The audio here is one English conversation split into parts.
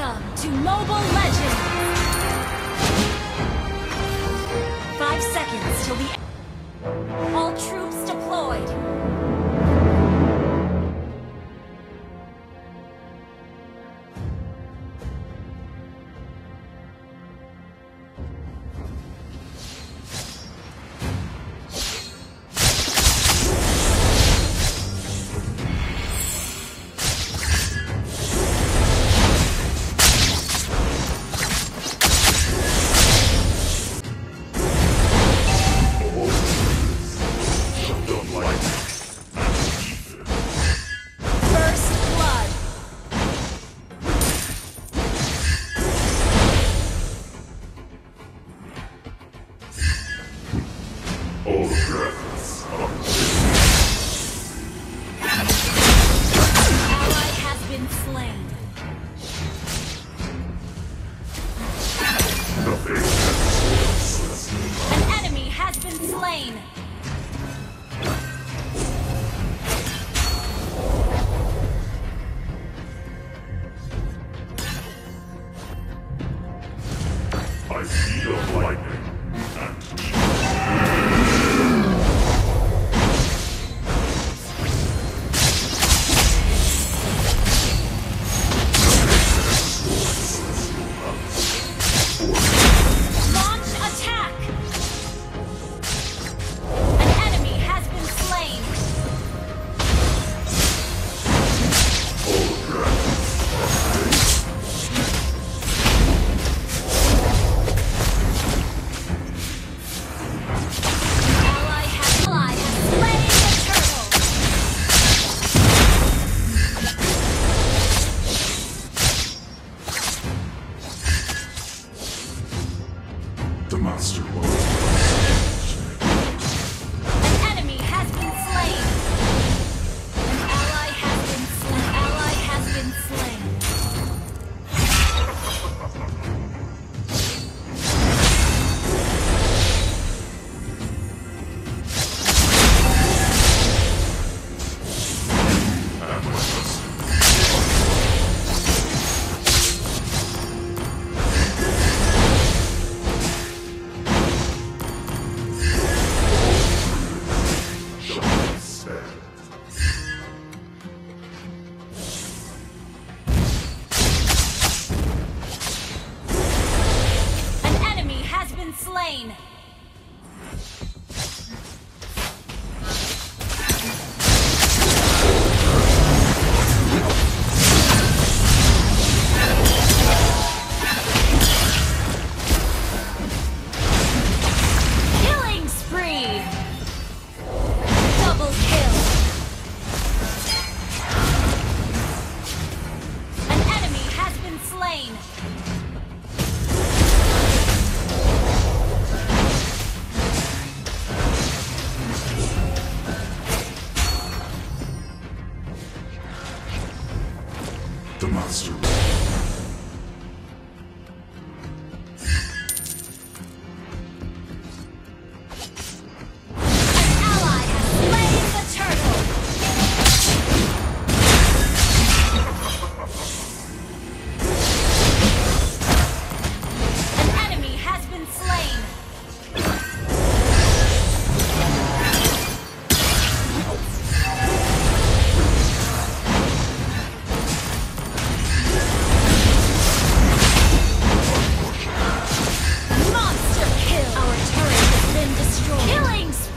Welcome to Mobile Legends! Five seconds till the... All troops deployed! master was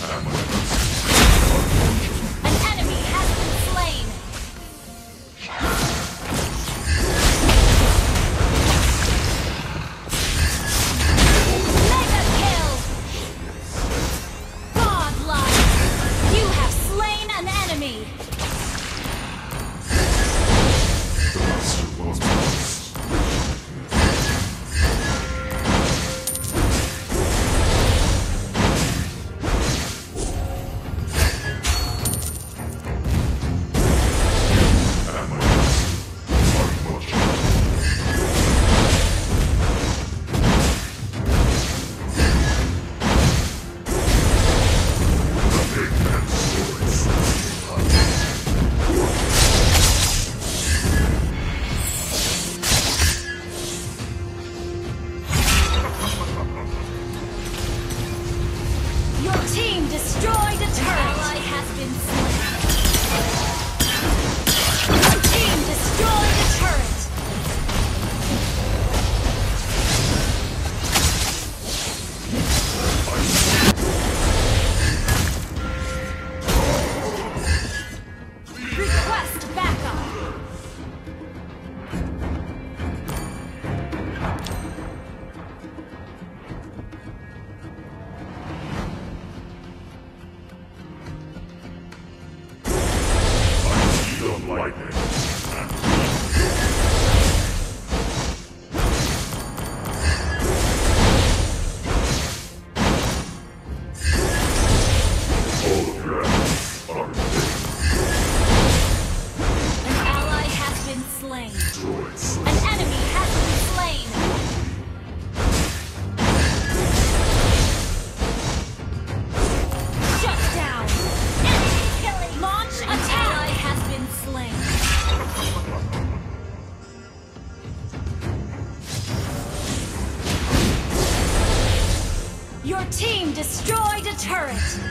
time. Turret.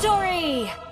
Victory!